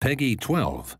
Peggy 12.